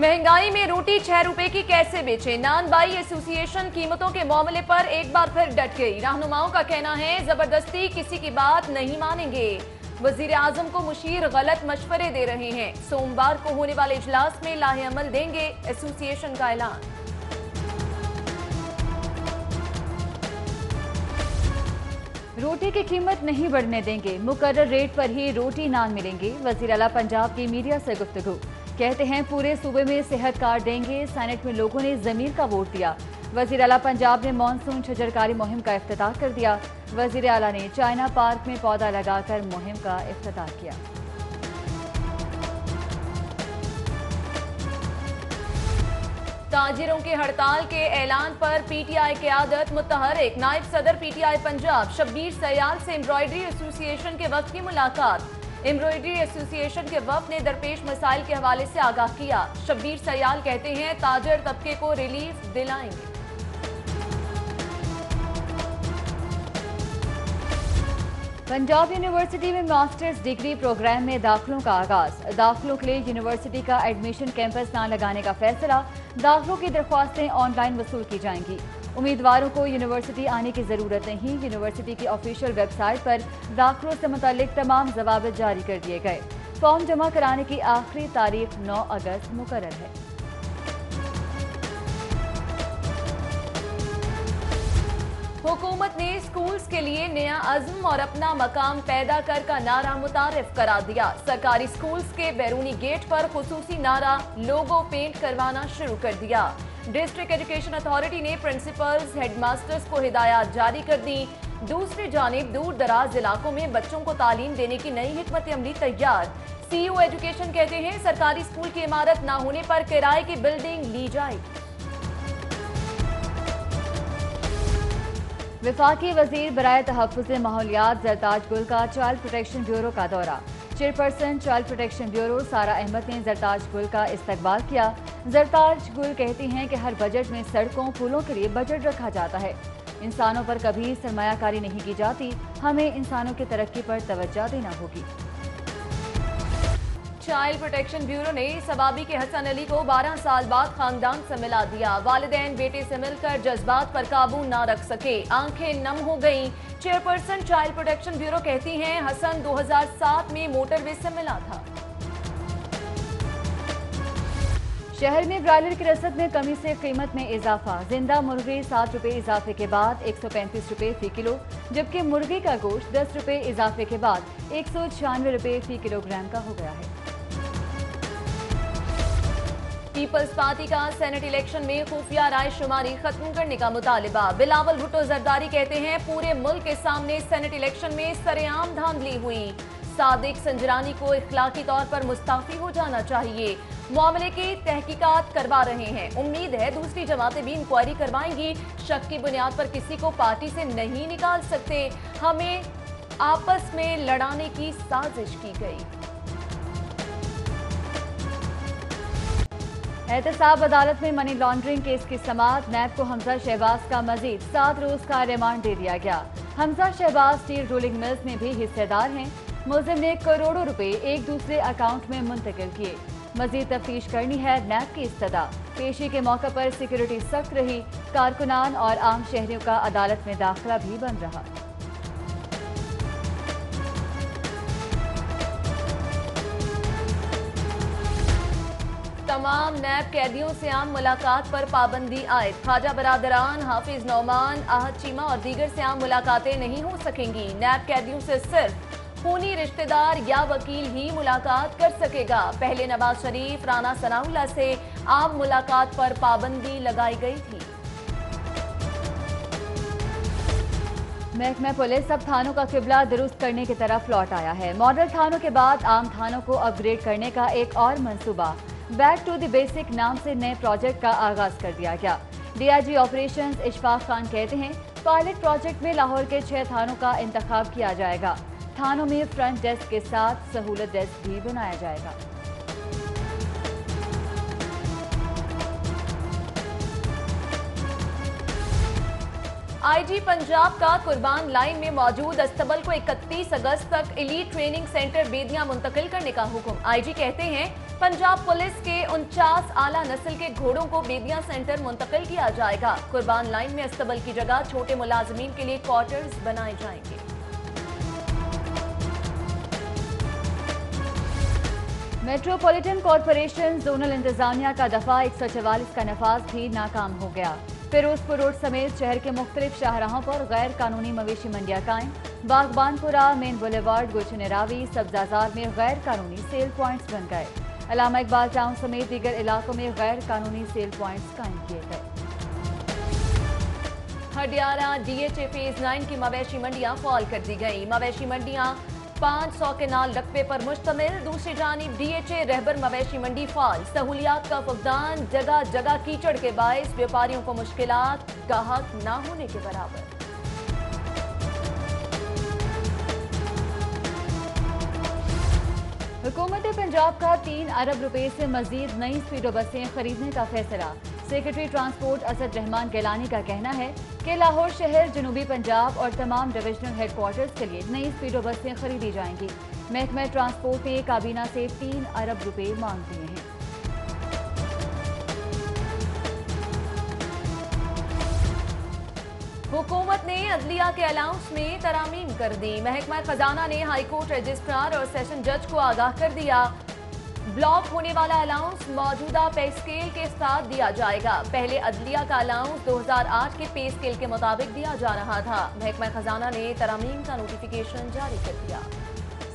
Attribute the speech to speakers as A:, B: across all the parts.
A: مہنگائی میں روٹی چھ روپے کی کیسے بیچیں نان بائی ایسوسییشن قیمتوں کے معاملے پر ایک بار پھر ڈٹ گئی۔ رہنماؤں کا کہنا ہے، زبردستی کسی کی بات نہیں مانیں گے۔ وزیر اعظم کو مشیر غلط مشورے دے رہے ہیں۔ سوموار کو ہونے والے اجلاس میں لاہ عمل دیں گے ایسوسییشن
B: کا اعلان۔ روٹی کی قیمت نہیں بڑھنے دیں گے۔ مقرر ریٹ پر ہی روٹی نان ملیں گے۔ وزیر پنجاب کی میڈیا سے گفتگو۔ کہتے ہیں پورے صوبے میں صحت کار دیں گے۔ سینٹ میں لوگوں نے زمین کا ووٹ دیا۔ وزیر اعلیٰ پنجاب نے مانسون چھجرکاری مہم کا افتتاح کر دیا۔ وزیر اعلیٰ نے چائنا پارک میں پودا لگا
A: کر مہم کا افتتاح کیا۔ تاجروں کے ہڑتال کے اعلان پر پی ٹی آئی قیادت متحرک۔ نائب صدر P T I Punjab Shabbir Sial سے امبرائیڈری ایسوسی ایشن کے وقت کی ملاقات۔ امروئیڈری ایسوسی ایشن کے وفد نے درپیش مسائل کے حوالے سے آگاہ
B: کیا۔ شبیر سیال کہتے ہیں، تاجر طبقے کو ریلیف دلائیں۔ گے پنجاب یونیورسٹی میں ماسٹرز ڈگری پروگرام میں داخلوں کا آغاز۔ داخلوں کے لیے یونیورسٹی کا ایڈمیشن کیمپس نہ لگانے کا فیصلہ۔ داخلوں کی درخواستیں آن لائن وصول کی جائیں گی۔ امیدواروں کو یونیورسٹی آنے کی ضرورت نہیں یونیورسٹی کی آفیشیل ویب سائٹ پر داخلوں سے متعلق تمام ضوابط
A: جاری کر دیے گئے۔ فارم جمع کرانے کی آخری تاریخ نو اگست مقرر ہے۔ حکومت نے سکولز کے لیے نیا عزم اور اپنا مقام پیدا کر کا نعرہ متعارف کرا دیا۔ سرکاری سکولز کے بیرونی گیٹ پر خصوصی نعرہ لوگو پینٹ کروانا شروع کر دیا۔ ڈسٹرکٹ ایجوکیشن آتھارٹی نے پرنسپلز ہیڈ ماسٹرز کو ہدایات جاری کر دیں۔ دوسری جانب دور دراز علاقوں میں بچوں کو تعلیم دینے کی نئی حکمت عملی تیار۔ سی
B: او ایجوکیشن کہتے ہیں، سرکاری اسکول کی عمارت نہ ہونے پر کرائے کی بلڈنگ لی جائے۔ وفاقی وزیر برائے تحفظ ماحولیات زرتاج گل کا چائلڈ پروٹیکشن بیورو کا دورہ۔ چیئرپرسن، چائلڈ پروٹیکشن بیورو سارا احمد نے زرتاج گل کا استقبال کیا۔ زرتاج گل کہتی ہیں کہ ہر بجٹ میں سڑکوں، پھولوں کے لیے بجٹ رکھا جاتا
A: ہے۔ انسانوں پر کبھی سرمایہ کاری نہیں کی جاتی۔ ہمیں انسانوں کی ترقی پر توجہ دینا ہوگی۔ چائلڈ پروٹیکشن بیورو نے سبابی کے حسن علی کو بارہ سال بعد خاندان سے ملا دیا۔ والدین، بیٹے سے مل کر جذبات پر قابو نہ رکھ
B: سکے۔ آنکھیں نم ہو گئیں۔ چیئرپرسن چائلڈ پروٹیکشن بیورو کہتی ہیں، حسن دو ہزار سات میں موٹر ویس سے ملا تھا۔ شہر میں برائلر کی رسد میں کمی سے قیمت میں اضافہ۔ زندہ مرغی سات روپے اضافے کے بعد ایک سو پینتیس روپے
A: فی کلو، جبکہ مرغی کا گوشت دس روپے اضافے کے بعد ایک سو چھیانوے روپے فی کلو گرام کا ہو گیا ہے۔ پیپلز پارٹی کا سینٹ الیکشن میں خفیہ رائے شماری ختم کرنے کا مطالبہ۔ بلاول بھٹو زرداری کہتے ہیں، پورے ملک کے سامنے سینٹ الیکشن میں سرعام دھاندلی ہوئی۔ صادق سنجرانی کو اخلاقی طور پر مستعفی ہو جانا چاہیے۔ معاملے کی تحقیقات کروا رہے ہیں۔ امید ہے دوسری جماعتیں
B: بھی انکوائری کروائیں گی۔ شک کی بنیاد پر کسی کو پارٹی سے نہیں نکال سکتے۔ ہمیں آپس میں لڑانے کی سازش کی گئی۔ احتساب عدالت میں منی لانڈرنگ کیس کی سماعت نیب کو حمزہ شہباز کا مزید سات روز کا ریمانڈ دے دیا گیا۔ Hamza Shahbaz steel rolling mills میں بھی حصے دار ہیں۔ ملزم نے کروڑوں روپے ایک دوسرے اکاؤنٹ میں منتقل کیے۔ مزید
A: تفتیش کرنی ہے نیب کی استدا پیشی کے موقع پر سیکیورٹی سخت رہی، کارکنان اور عام شہریوں کا عدالت میں داخلہ بھی بن رہا۔ تمام نیب قیدیوں سے عام ملاقات پر پابندی آئے خواجہ برادران حافظ نعمان آہد چیمہ اور دیگر سے عام ملاقاتیں نہیں ہو سکیں گی۔
B: نیب قیدیوں سے صرف خونی رشتہ دار یا وکیل ہی ملاقات کر سکے گا۔ پہلے نواز شریف، رانا سناؤلہ سے عام ملاقات پر پابندی لگائی گئی تھی۔ محکمہ پولیس سب تھانوں کا قبلہ درست کرنے کی طرف لوٹ آیا ہے۔ ماڈل تھانوں کے بعد عام تھانوں کو اپ گریڈ کرنے کا ایک اور منصوبہ۔ بیک ٹو دی بیسک نام سے نئے پروجیکٹ کا آغاز کر دیا گیا۔
A: D I G
B: operations Ishfaq Khan کہتے ہیں پائلٹ پروجیکٹ میں لاہور کے چھ تھانوں کا انتخاب کیا جائے گا۔ تھانوں میں فرنٹ ڈیسک کے ساتھ سہولت ڈیسک بھی بنایا جائے گا
A: آئی جی پنجاب کا قربان لائن میں موجود استبل کو اکتیس اگست تک ایلیٹ ٹریننگ سینٹر بیدیاں منتقل کرنے کا حکم آئی جی کہتے ہیں پنجاب پولیس کے انچاس اعلیٰ نسل کے گھوڑوں کو بیدیاں سینٹر منتقل کیا جائے گا قربان لائن میں استبل کی جگہ چھوٹے ملازمین کے لیے کوارٹرز بنائے جائیں گے
B: میٹروپولیٹن کارپوریشن زونل انتظامیہ کا دفعہ ایک سو چوالیس کا نفاذ بھی ناکام ہو گیا۔ فیروز پور روڈ سمیت شہر کے مختلف شاہراہوں پر غیر قانونی مویشی منڈیاں قائم۔ باغبان پورا مین بولیوارڈ گلشن راوی سبزازار میں غیر قانونی سیل پوائنٹس بن گئے۔ علامہ اقبال ٹاؤن سمیت دیگر علاقوں میں غیر قانونی سیل پوائنٹس قائم کیے گئے۔
A: Hadiara, D H A phase nine کی مویشی منڈیاں فعال کر دی گئی مویشی منڈیاں پانچ سو کے نال رقبے پر مشتمل، دوسری جانب ڈی ایچ اے رہبر مویشی منڈی فعال سہولیات کا فقدان، جگہ جگہ کیچڑ کے باعث ویپاریوں کو مشکلات گاہک نہ ہونے کے برابر۔
B: حکومت پنجاب کا تین ارب روپے سے مزید نئی اسپیڈو بسیں خریدنے کا فیصلہ۔ سیکرٹری ٹرانسپورٹ اسد رحمان گیلانی کا کہنا ہے کہ لاہور شہر، جنوبی پنجاب اور تمام ڈویژنل ہیڈ کوارٹرز کے لیے نئی اسپیڈو بسیں خریدی جائیں گی۔ محکمہ ٹرانسپورٹ نے کابینہ سے تین ارب روپے مانگ دیے ہیں۔
A: حکومت نے عدلیہ کے الاؤنس میں ترامیم کر دی۔ محکمہ خزانہ نے ہائی کورٹ رجسٹرار اور سیشن جج کو آگاہ کر دیا۔ بلاک ہونے والا الاؤنس موجودہ پے اسکیل کے ساتھ دیا جائے گا۔ پہلے عدلیہ کا الاؤنس دو ہزار آٹھ کے پے اسکیل کے مطابق دیا جا رہا تھا۔ محکمہ خزانہ نے ترامیم کا نوٹیفیکیشن جاری کر دیا۔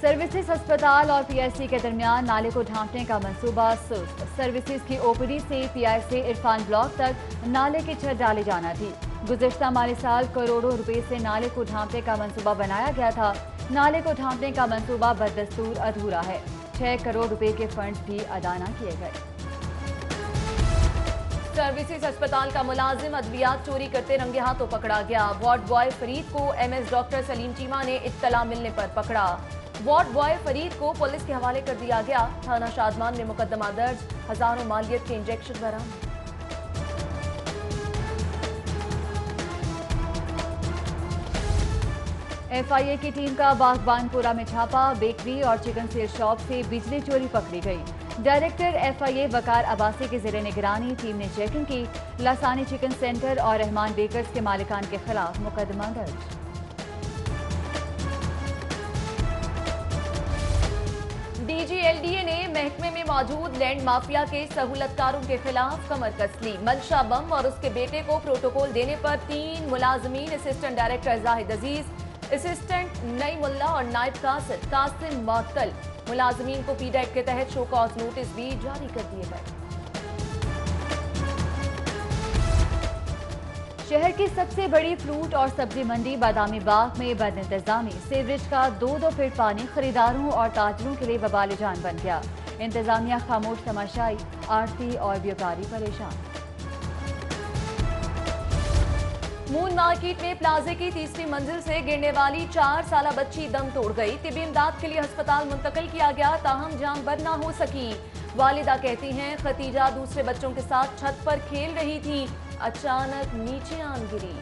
B: سروسز ہسپتال اور پی آئی سی کے درمیان نالے کو ڈھانپنے کا منصوبہ سست۔ سروسز کی او پی ڈی سے پی آئی سی عرفان بلاک تک نالے کی چھت ڈالے جانا تھی۔ گزشتہ مالی سال کروڑوں روپے سے نالے کو ڈھانپنے کا منصوبہ بنایا گیا تھا۔ نالے کو ڈھانپنے کا منصوبہ بدستور ادھورا ہے۔ چھ کروڑ روپے کے فنڈ بھی ادا نہ کیے گئے
A: سروسز ہسپتال کا ملازم ادویات چوری کرتے رنگے ہاتھوں پکڑا گیا وارڈ بوائے فرید کو M S doctor Saleem Cheema نے اطلاع ملنے پر پکڑا وارڈ بوائے فرید کو پولیس کے حوالے کر دیا گیا تھانہ شادمان میں مقدمہ درج ہزاروں مالیت کے انجیکشن برآمد
B: ایف آئی اے کی ٹیم کا باغبان پورا میں چھاپا بیکری اور چکن سیل شاپ سے بجلی چوری پکڑی گئی۔ Director F I A Waqar Abbasi کے زیر نگرانی ٹیم نے چیکنگ کی۔ لاسانی چکن سینٹر اور رحمان بیکرز کے مالکان کے خلاف مقدمہ درج۔
A: D G L D A نے محکمے میں موجود لینڈ مافیا کے سہولت کاروں کے خلاف کمر کس لی منشا بم اور اس کے بیٹے کو پروٹوکول دینے پر تین ملازمین assistant director Zahid Aziz assistant نئی ملا اور نائب قاصد قاسم معطل ملازمین کو پی ڈیٹ کے تحت شو کاز نوٹس بھی جاری کر دیے گئے۔
B: شہر کی سب سے بڑی فروٹ اور سبزی منڈی بادامی باغ میں بد انتظامی۔ سیوریج کا دو دو فٹ پانی خریداروں اور تاجروں کے لیے وبال جان بن گیا۔ انتظامیہ خاموش تماشائی، آرتی اور بیوپاری پریشان۔
A: مون مارکیٹ میں پلازے کی تیسری منزل سے گرنے والی چار سالہ بچی دم توڑ گئی۔ طبی امداد کے لیے ہسپتال منتقل کیا گیا، تاہم جان بر نہ ہو سکی۔ والدہ کہتی ہیں، ختیجہ دوسرے بچوں کے ساتھ چھت پر کھیل رہی تھی۔ اچانک نیچے آن گری۔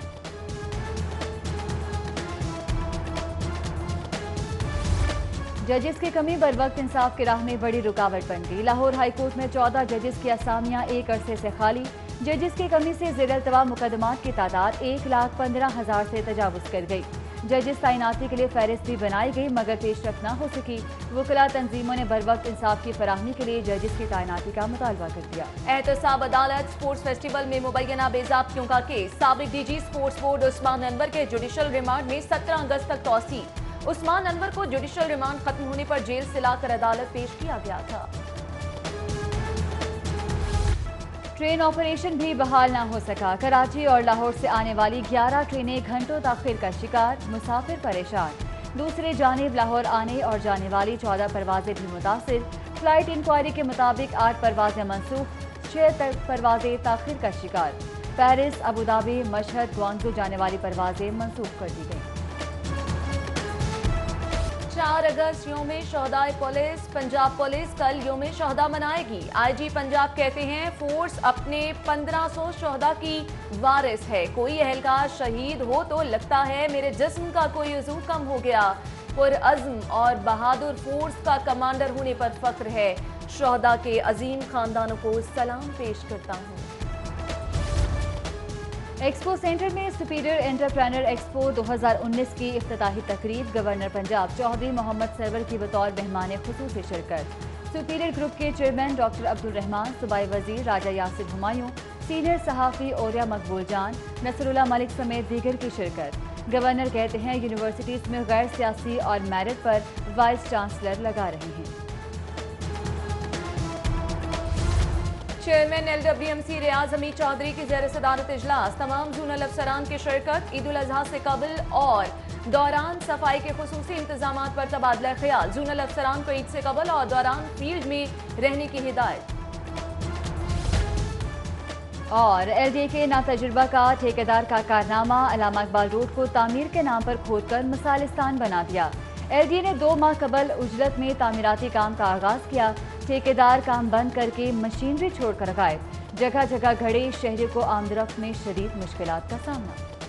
B: ججز کی کمی بر وقت انصاف کی راہ میں بڑی رکاوٹ بن گئی۔ لاہور ہائی کورٹ میں چودہ ججز کی اسامیاں ایک عرصے سے خالی۔ ججز کی کمی سے زیر التوا مقدمات کی تعداد ایک لاکھ پندرہ ہزار سے تجاوز کر گئی۔ ججز تعیناتی کے لیے فہرست بھی بنائی گئی، مگر پیش رفت نہ ہو سکی۔ وکلا تنظیموں نے بر وقت انصاف کی فراہمی کے لیے ججز کی تعیناتی کا مطالبہ کر دیا۔
A: احتساب عدالت سپورٹس فیسٹیول میں مبینہ بے ضابطیوں کا کیس۔ سابق D G sports board Usman Anwar کے جوڈیشل ریمانڈ میں سترہ اگست تک توسیع۔ عثمان انور کو جوڈیشل ریمانڈ ختم ہونے پر جیل سے لا کر عدالت پیش کیا گیا تھا۔
B: ٹرین آپریشن بھی بحال نہ ہو سکا۔ کراچی اور لاہور سے آنے والی گیارہ ٹرینیں گھنٹوں تاخیر کا شکار، مسافر پریشان۔ دوسری جانب لاہور آنے اور جانے والی چودہ پروازیں بھی متاثر۔ فلائٹ انکوائری کے مطابق آٹھ پروازیں منسوخ، چھ پروازیں تاخیر کا شکار۔ پیرس ابودابی مشہد گوانزو جانے والی پروازیں منسوخ کر دی گئیں۔
A: چار اگست یوم شہدائے پولیس، پنجاب پولیس کل یوم شہدہ منائے گی۔ آئی جی پنجاب کہتے ہیں فورس اپنے پندرہ سو شہدہ کی وارث ہے۔ کوئی اہلکار شہید ہو تو لگتا ہے میرے جسم کا کوئی عضو کم ہو گیا۔ پر عزم اور بہادر فورس کا کمانڈر ہونے پر فخر ہے۔ شہدہ کے عظیم خاندانوں کو سلام پیش کرتا ہوں۔
B: ایکسپو سینٹر میں سپیریئر انٹرپرینر ایکسپو دو ہزار انیس کی افتتاحی تقریب گورنر پنجاب چودھری محمد سرور کی بطور مہمان خصوصی شرکت۔ سپیریئر گروپ کے چیئرمین ڈاکٹر عبدالرحمان صوبائی وزیر راجہ یاسر ہمایوں، سینئر صحافی اوریا مقبول جان نصر اللہ ملک سمیت دیگر کی شرکت۔ گورنر کہتے ہیں، یونیورسٹیز میں غیر سیاسی اور میرٹ پر وائس چانسلر لگا رہے ہیں۔
A: Chairman L W M C Riaz Hameed Chaudhry کی زیر صدارت اجلاس، تمام زونل افسران کی شرکت، عید الاضحیٰ سے قبل اور دوران صفائی کے خصوصی انتظامات پر تبادلہ خیال۔ زونل افسران کو عید سے قبل اور دوران فیلڈ میں رہنے کی ہدایت۔
B: اور ایل ڈی اے کے ناتجربہ کا ٹھیکیدار کا کارنامہ، علامہ اقبال روڈ کو تعمیر کے نام پر کھود کر مثالستان بنا دیا۔ ایل ڈی اے نے دو ماہ قبل اجرت میں تعمیراتی کام کا آغاز کیا۔ ٹھیکیدار کام بند کر کے مشینری چھوڑ کر غائب جگہ جگہ گھڑے شہری کو آمدرفت میں شدید مشکلات کا سامنا۔